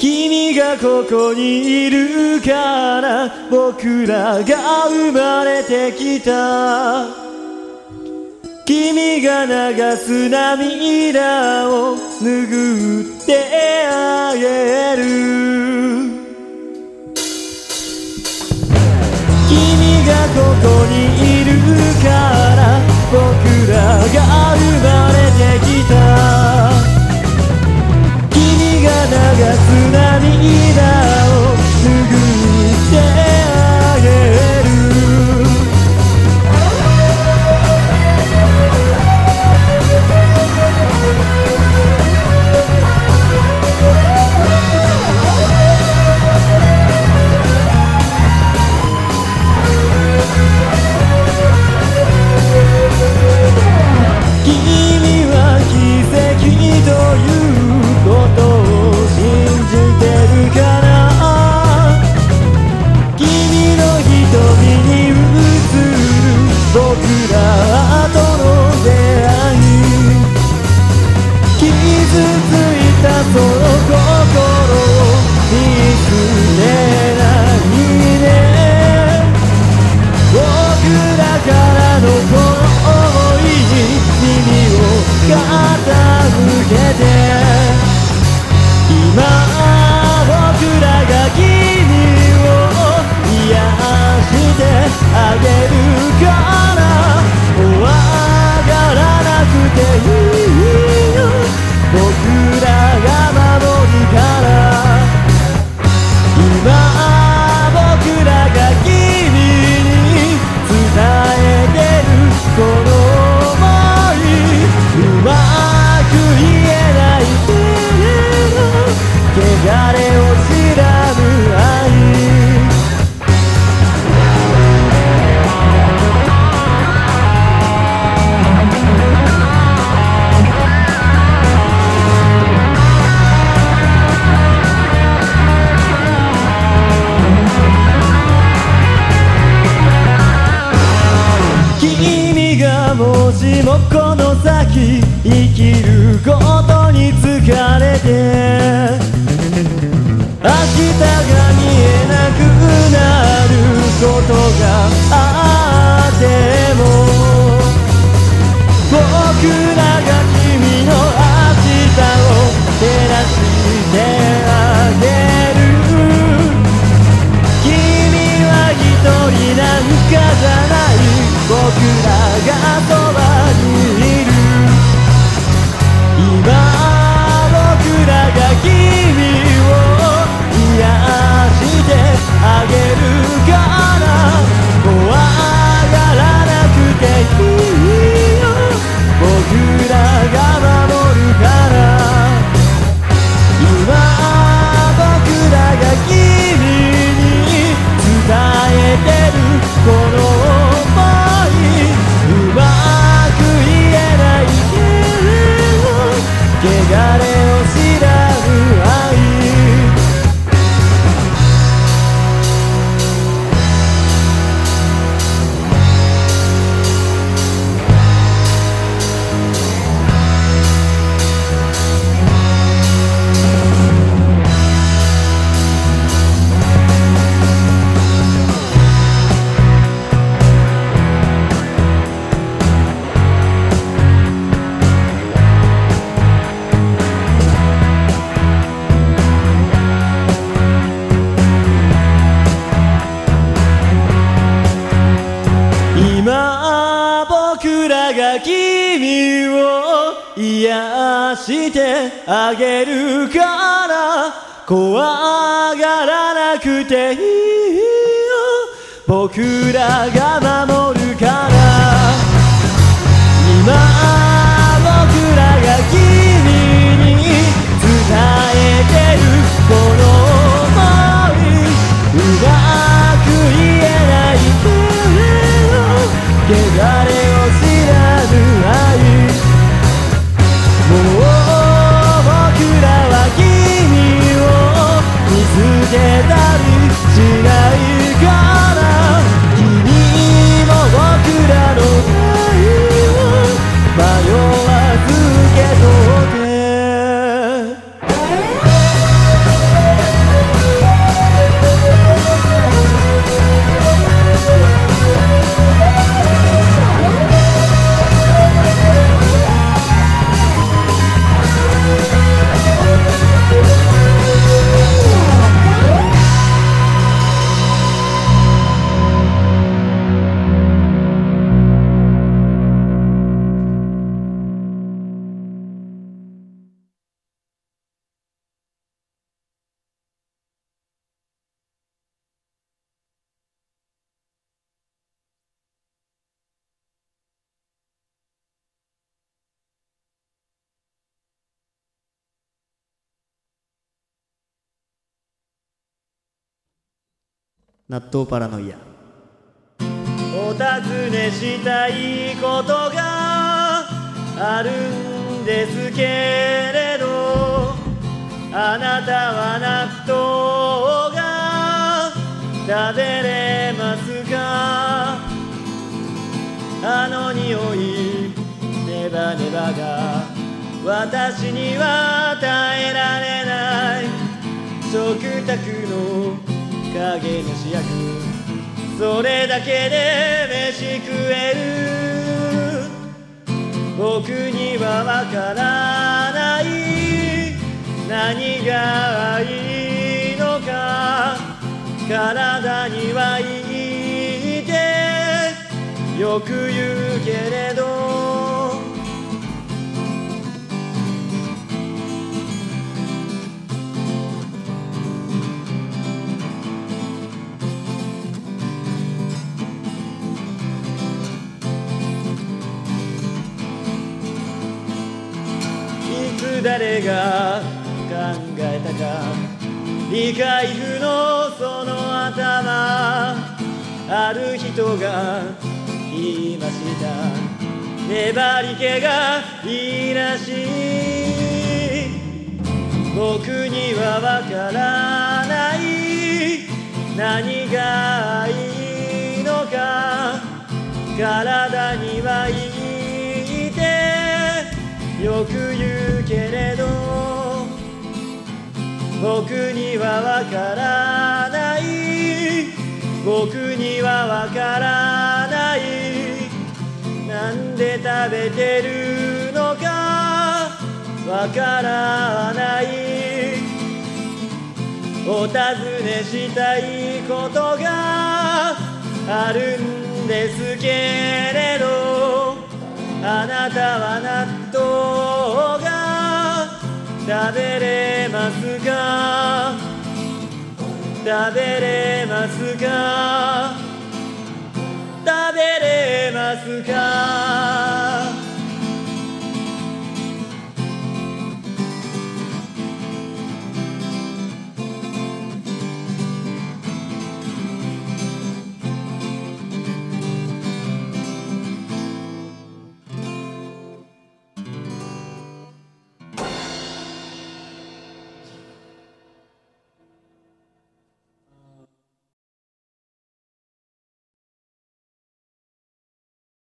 君がここにいるから僕らが生まれてきた。君が流す涙を拭ってあげる。君がここにいるから僕らが生まれてきた。な涙あげるから文字もこの先生きることに疲れて。明日が見えなくなることがあって。ケアしてあげるから怖がらなくていいよ。僕らが守るから。今僕らが君に伝えてるこの納豆パラノイア。お尋ねしたいことがあるんですけれどあなたは納豆が食べれますか？あの匂いネバネバが私には耐えられない食卓の影の主役。それだけで飯食える。僕にはわからない。何がいいのか。体にはいいってよく言うけれど。誰が考えたか理解不能その頭ある人が言いました。粘り気がいいらし。い僕にはわからない。何がいいのか。体僕にはわからない。僕にはわからないなんで食べてるのかわからない。お尋ねしたいことがあるんですけれど。あなたは納豆が食べれますか食べれますか食べれますか